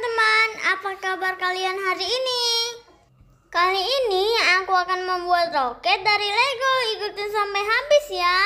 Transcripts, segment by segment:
teman-teman, apa kabar kalian hari ini? Kali ini aku akan membuat roket dari Lego, ikutin sampai habis ya.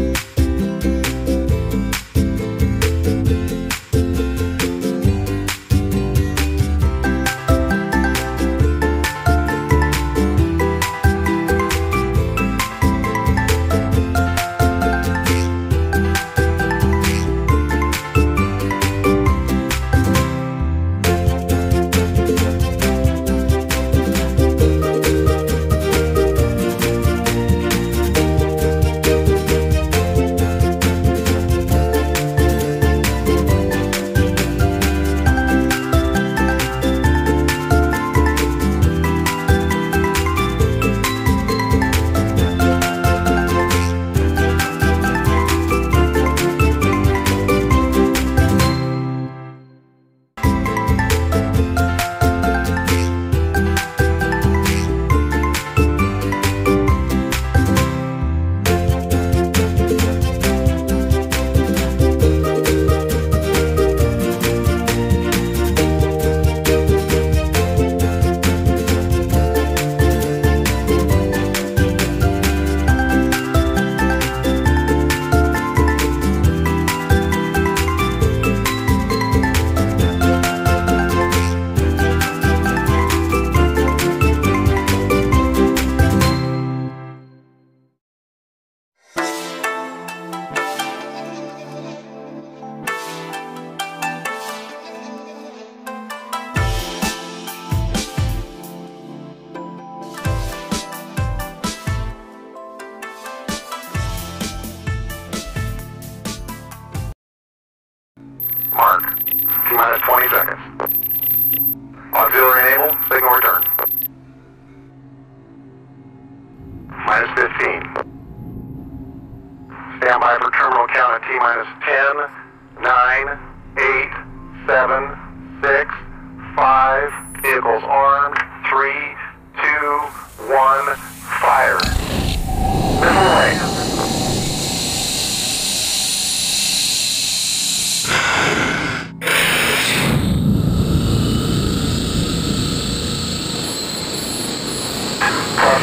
Mark. 15. Stand by for terminal count at T minus 10, 9, 8, 7, 6, 5, vehicles armed, 3, 2, 1, fire. Missile away.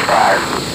five.